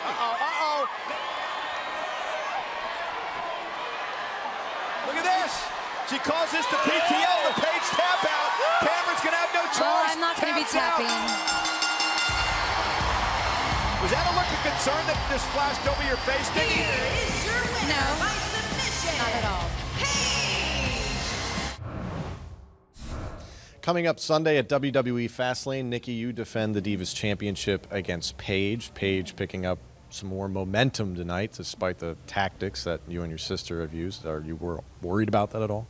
Uh-oh, uh-oh. Look at this. She calls this the PTO, the Paige tap out. Cameron's gonna have no choice. Oh, I'm not going to be Taps out. tapping. Was that a look of concern that just flashed over your face? Here is your winner No. Coming up Sunday at WWE Fastlane, Nikki, you defend the Divas Championship against Paige. Paige picking up some more momentum tonight, despite the tactics that you and your sister have used. Are you wor- worried about that at all?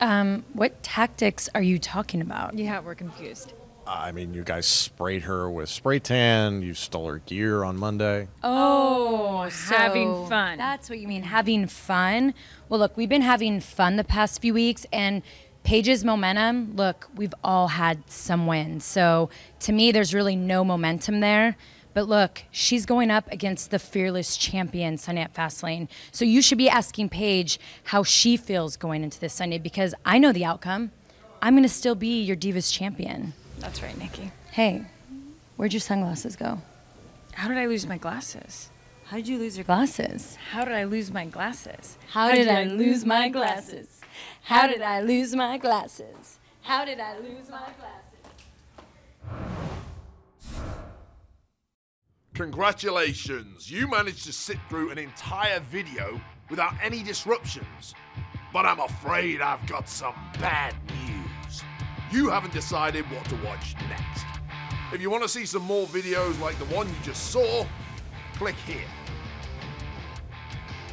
Um, what tactics are you talking about? Yeah, we're confused. I mean, you guys sprayed her with spray tan. You stole her gear on Monday. Oh, having So fun. That's what you mean, having fun. Well, look, we've been having fun the past few weeks, and Paige's momentum. Look, we've all had some wins, so to me, there's really no momentum there. But look, she's going up against the fearless champion Sunday Fastlane. So you should be asking Paige how she feels going into this Sunday because I know the outcome. I'm going to still be your Divas champion. That's right, Nikki. Hey, where'd your sunglasses go? How did I lose my glasses? How did you lose your glasses? How did I lose my glasses? How did I lose my glasses? How did I lose my glasses? How did I lose my glasses? Congratulations, you managed to sit through an entire video without any disruptions. But I'm afraid I've got some bad news. You haven't decided what to watch next. If you want to see some more videos like the one you just saw, click here.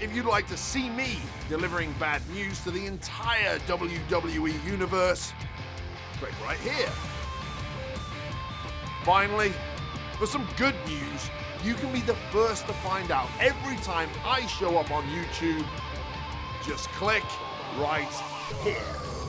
If you'd like to see me delivering bad news to the entire WWE universe, click right here. Finally, for some good news, you can be the first to find out every time I show up on YouTube. Just click right here.